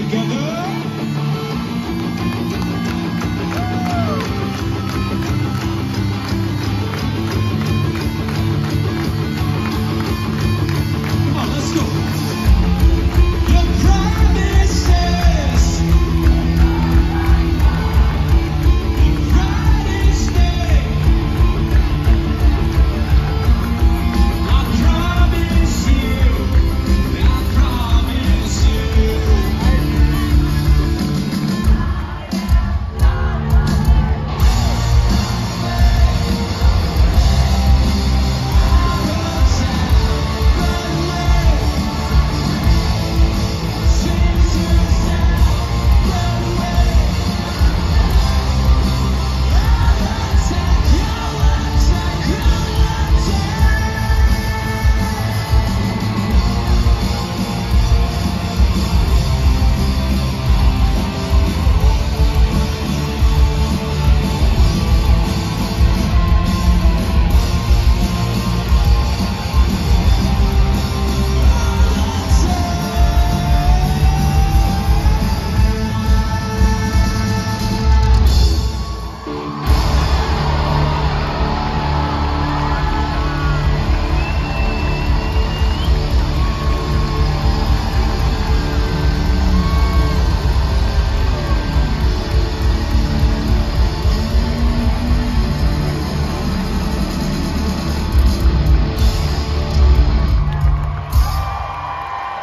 together.